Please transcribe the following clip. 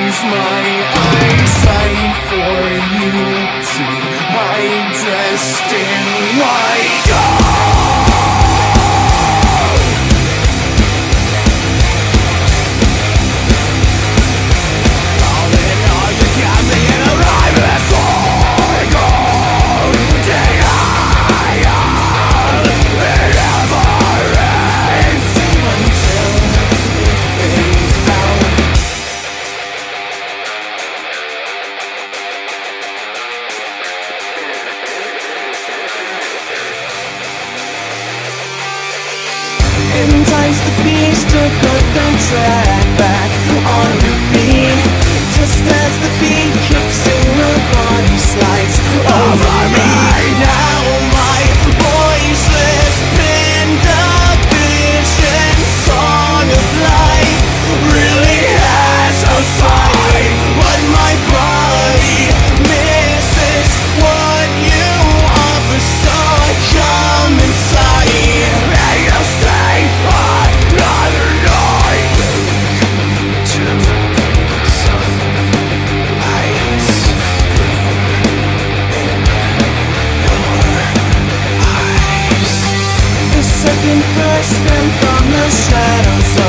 entice Just as the beat kicks in your body slide rising first and from the shadows